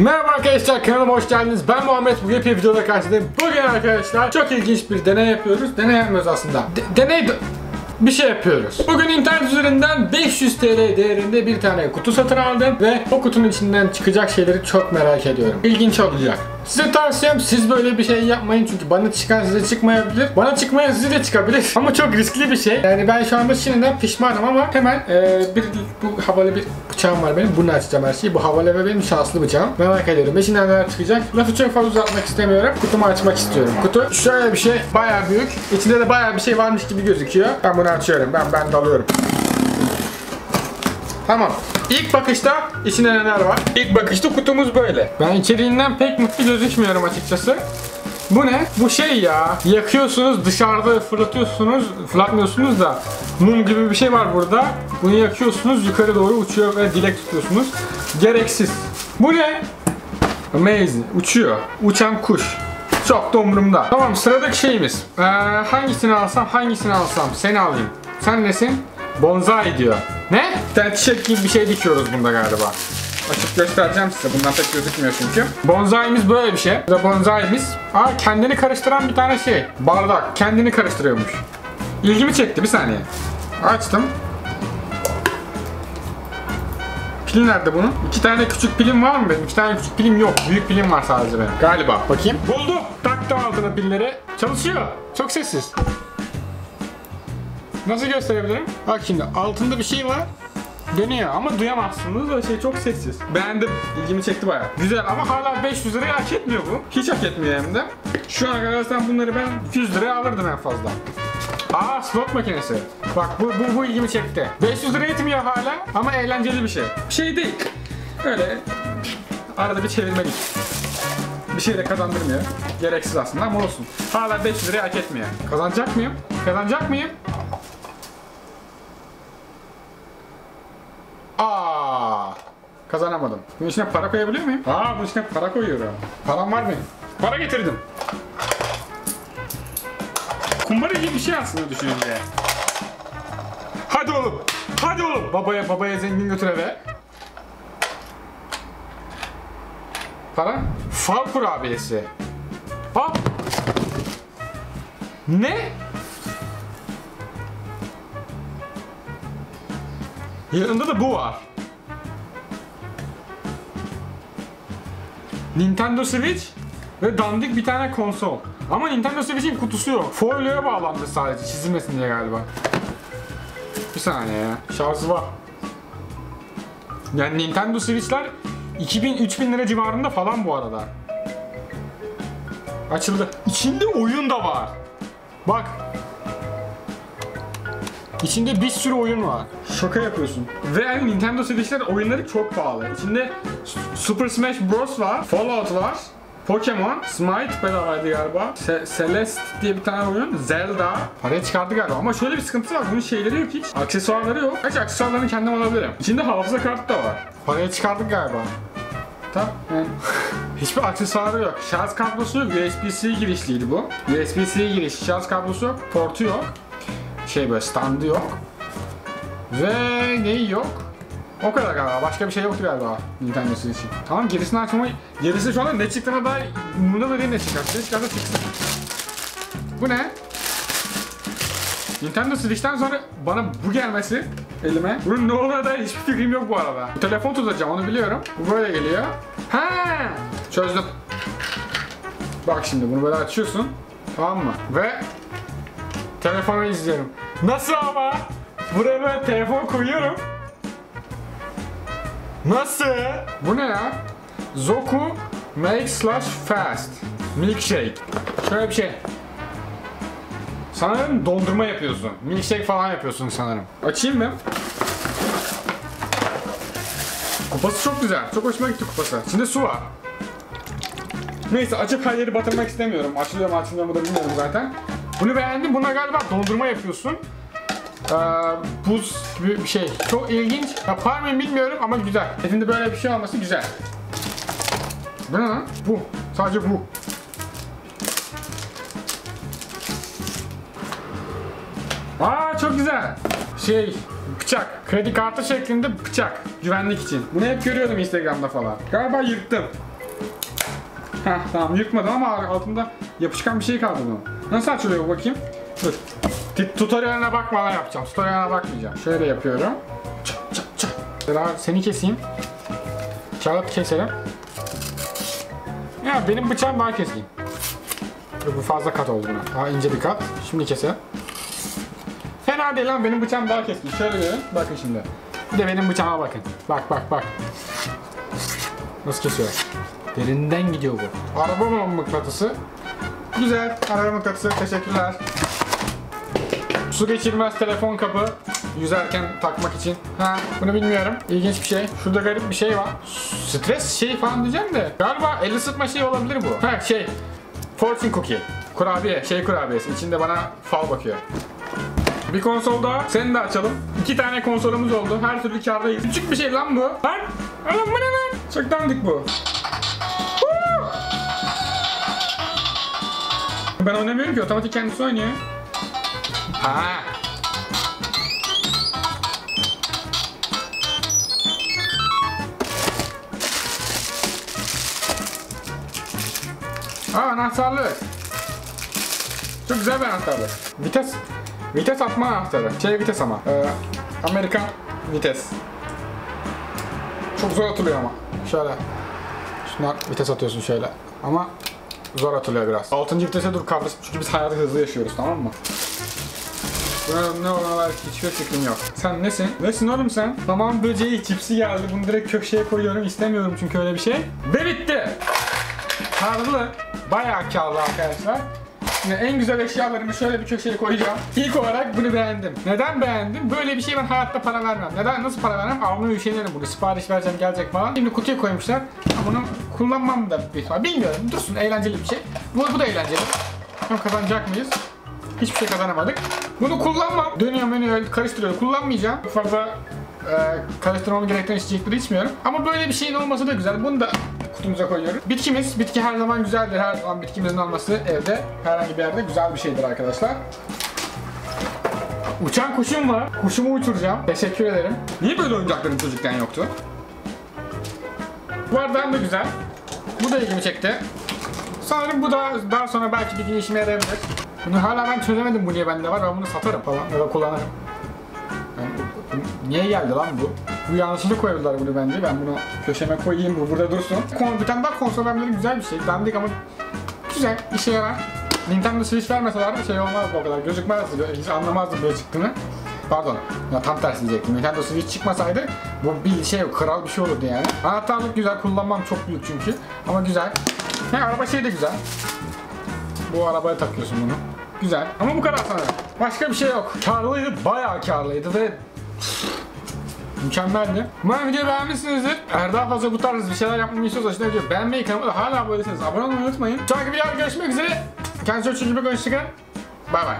Merhaba arkadaşlar kanalıma hoş geldiniz. Ben Muhammed. Bugün bir videoda karşınızdayım. Bugün arkadaşlar çok ilginç bir deney yapıyoruz. Deney yapmıyoruz aslında. De- deney de- bir şey yapıyoruz. Bugün internet üzerinden 500 TL değerinde bir tane kutu satın aldım ve o kutunun içinden çıkacak şeyleri çok merak ediyorum. İlginç olacak. Size tavsiyem siz böyle bir şey yapmayın çünkü bana çıkan size çıkmayabilir. Bana çıkmayan size de çıkabilir. Ama çok riskli bir şey. Yani ben şu anda şimdiden pişmanım ama hemen e, bir bu havalı bir bıçağım var benim. Bunu açacağım her şeyi. Bu havalı ve benim şanslı bıçağım. Merak ediyorum. İçinden neler çıkacak. Lafı çok fazla uzatmak istemiyorum. Kutumu açmak istiyorum. Kutu şöyle bir şey. Bayağı büyük. İçinde de bayağı bir şey varmış gibi gözüküyor. Ben bunu açıyorum. Ben ben dalıyorum. Tamam. İlk bakışta içinde neler var? İlk bakışta kutumuz böyle. Ben içeriğinden pek mutlu gözükmüyorum açıkçası. Bu ne? Bu şey ya. Yakıyorsunuz dışarıda fırlatıyorsunuz. Fırlatmıyorsunuz da mum gibi bir şey var burada. Bunu yakıyorsunuz yukarı doğru uçuyor ve dilek tutuyorsunuz. Gereksiz. Bu ne? Amazing. Uçuyor. Uçan kuş. Çok da umurumda. Tamam sıradaki şeyimiz. Ee, hangisini alsam hangisini alsam seni alayım. Sen nesin? Bonsai diyor. Ne? Bir tane tişört gibi bir şey dikiyoruz bunda galiba. Açıp göstereceğim size. Bundan pek gözükmüyor çünkü. Bonsai'miz böyle bir şey. Bu da bonsai'miz. Aa kendini karıştıran bir tane şey. Bardak. Kendini karıştırıyormuş. İlgimi çekti. Bir saniye. Açtım. Pil nerede bunun? İki tane küçük pilim var mı benim? İki tane küçük pilim yok. Büyük pilim var sadece benim. Galiba. Bakayım. Buldum. Taktım altına pilleri. Çalışıyor. Çok sessiz. Nasıl gösterebilirim? Bak şimdi altında bir şey var. Dönüyor ama duyamazsınız. O şey çok sessiz. Beğendim. İlgimi çekti bayağı. Güzel ama hala 500 liraya hak etmiyor bu. Hiç hak etmiyor hem de. Şu an kadar bunları ben 200 liraya alırdım en fazla. Aa slot makinesi. Bak bu, bu, bu ilgimi çekti. 500 lira etmiyor hala ama eğlenceli bir şey. Bir şey değil. Öyle arada bir çevirmelik. Bir şey de kazandırmıyor. Gereksiz aslında ama olsun. Hala 500 liraya hak etmiyor. Kazanacak mıyım? Kazanacak mıyım? Aa, kazanamadım. Bunun içine para koyabiliyor muyum? Aa, bunun içine para koyuyorum. Param var benim. Para getirdim. Kumbara gibi bir şey aslında düşününce. Hadi oğlum. Hadi oğlum. Babaya babaya zengin götür eve. Para? Fal kurabiyesi. Hop. Ne? Yanında da bu var. Nintendo Switch ve dandik bir tane konsol. Ama Nintendo Switch'in kutusu yok. Folyoya bağlandı sadece çizilmesin diye galiba. Bir saniye ya. Şarjı var. Yani Nintendo Switch'ler 2000-3000 lira civarında falan bu arada. Açıldı. İçinde oyun da var. Bak. İçinde bir sürü oyun var. Şaka yapıyorsun. Ve yani Nintendo Switch'ler oyunları çok pahalı. İçinde Super Smash Bros var, Fallout var, Pokemon, Smite bedavaydı galiba. Se- Celeste diye bir tane oyun, Zelda. Paraya çıkardı galiba ama şöyle bir sıkıntı var. Bunun şeyleri yok hiç. Aksesuarları yok. Kaç aksesuarlarını kendim alabilirim. İçinde hafıza kartı da var. Paraya çıkardık galiba. Tamam. Yani hiçbir aksesuarı yok. Şarj kablosu yok. USB-C girişliydi bu. USB-C giriş. Şarj kablosu yok. Portu yok. Şey böyle standı yok. Ve neyi yok? O kadar galiba. Başka bir şey yoktu galiba Nintendo Switch'in. Tamam gerisini açmamayı... Gerisi şu anda ne çıktığına dair umurumda da değil ne çıkarsa. Ne çıkarsa çıksın. Bu ne? Nintendo Switch'ten sonra bana bu gelmesi elime. Bunun ne olduğuna dair hiçbir fikrim yok bu arada. Bu telefon tutacağım onu biliyorum. Bu böyle geliyor. Ha! Çözdüm. Bak şimdi bunu böyle açıyorsun. Tamam mı? Ve telefonu izliyorum. Nasıl ama? Buraya böyle telefon koyuyorum. Nasıl? Bu ne ya? Zoku Make Slush Fast Milkshake. Şöyle bir şey. Sanırım dondurma yapıyorsun. Milkshake falan yapıyorsun sanırım. Açayım mı? Kupası çok güzel. Çok hoşuma gitti kupası. İçinde su var. Neyse açıp her yeri batırmak istemiyorum. Açılıyor mu açılmıyor mu da bilmiyorum zaten. Bunu beğendim. Buna galiba dondurma yapıyorsun. Ee, buz gibi bir şey. Çok ilginç. Yapar mıyım bilmiyorum ama güzel. Elinde böyle bir şey olması güzel. Bu ne lan? Bu. Sadece bu. Aa çok güzel. Şey bıçak. Kredi kartı şeklinde bıçak. Güvenlik için. Bunu hep görüyordum Instagram'da falan. Galiba yırttım. Heh tamam yırtmadım ama altında yapışkan bir şey kaldı bunun. Nasıl açılıyor bakayım? Dur. T- Tutorialine bakmadan yapacağım. Tutorialine bakmayacağım. Şöyle yapıyorum. Çat çat. Mesela seni keseyim. Kağıt keselim. Ya benim bıçağım daha keskin. Bu fazla kat oldu buna. Daha ince bir kat. Şimdi keselim. Fena değil lan benim bıçağım daha keskin. Şöyle görün. Bakın şimdi. Bir de benim bıçağıma bakın. Bak bak bak. Nasıl kesiyor? Derinden gidiyor bu. Araba mı mıknatısı? Güzel. Araba mıknatısı. Teşekkürler. Su geçirmez telefon kapı. Yüzerken takmak için. Ha, bunu bilmiyorum. İlginç bir şey. Şurada garip bir şey var. Stres şey falan diyeceğim de. Galiba el ısıtma şey olabilir bu. Ha şey. Fortune cookie. Kurabiye. Şey kurabiyesi. İçinde bana fal bakıyor. Bir konsol daha. Seni de açalım. İki tane konsolumuz oldu. Her türlü kârdayız. Küçük bir şey lan bu. Lan. Oğlum bu ne lan? Çok dandik bu. Ben oynamıyorum ki. Otomatik kendisi oynuyor. Ha. Aa anahtarlık. Çok güzel bir anahtarlık. Vites. Vites atma anahtarı. Şey vites ama. Ee, Amerikan vites. Çok zor atılıyor ama. Şöyle. Şunlar vites atıyorsun şöyle. Ama zor atılıyor biraz. Altıncı vitese dur kardeşim çünkü biz hayatı hızlı yaşıyoruz tamam mı? Buna ne olarak hiçbir fikrim yok. Sen nesin? Nesin oğlum sen? Tamam böceği cipsi geldi. Bunu direkt köşeye koyuyorum. istemiyorum çünkü öyle bir şey. Ve bitti. Karlı. Bayağı karlı arkadaşlar. Şimdi en güzel eşyalarımı şöyle bir köşeye koyacağım. İlk olarak bunu beğendim. Neden beğendim? Böyle bir şey ben hayatta para vermem. Neden? Nasıl para vermem? Almaya üşenirim bunu. Sipariş vereceğim gelecek falan. Şimdi kutuya koymuşlar. Bunu kullanmam da büyük ihtimal. Bilmiyorum. Dursun eğlenceli bir şey. Bu, bu da eğlenceli. Hem kazanacak mıyız? Hiçbir şey kazanamadık. Bunu kullanmam. Dönüyor menüyor karıştırıyor. Kullanmayacağım. Fazla e, karıştırmamı gerektiren içecekleri içmiyorum. Ama böyle bir şeyin olması da güzel. Bunu da kutumuza koyuyoruz. Bitkimiz. Bitki her zaman güzeldir. Her zaman bitkimizin olması evde herhangi bir yerde güzel bir şeydir arkadaşlar. Uçan kuşum var. Kuşumu uçuracağım. Teşekkür ederim. Niye böyle oyuncakların çocukken yoktu? Bu arada da güzel. Bu da ilgimi çekti. Sanırım bu da daha sonra belki bir gün işime yarayabilir. Bunu hala ben çözemedim bu niye bende var. Ben bunu satarım falan ya da kullanırım. Yani niye geldi lan bu? Bu yanlışlıkla koydular bunu bence. Ben bunu köşeme koyayım bu burada dursun. Bir tane daha konsol vermeleri güzel bir şey. Dandik ama güzel, işe yarar. Nintendo Switch vermeseler şey olmazdı o kadar. Gözükmezdi. Hiç anlamazdım böyle çıktığını. Pardon. Ya tam tersi diyecektim. Nintendo Switch çıkmasaydı bu bir şey kral bir şey olurdu yani. Anahtarlık güzel. Kullanmam çok büyük çünkü. Ama güzel. Ha, araba şey de güzel. Bu arabaya takıyorsun bunu. Güzel. Ama bu kadar sana. Başka bir şey yok. Karlıydı. Bayağı karlıydı ve Mükemmeldi. Umarım videoyu beğenmişsinizdir. Eğer daha fazla bu tarz bir şeyler yapmamı istiyorsanız işte videoyu beğenmeyi, kanalıma hala böylesiniz abone olmayı unutmayın. Sonraki videoda görüşmek üzere. Kendinize çok iyi bakın. Bay bay.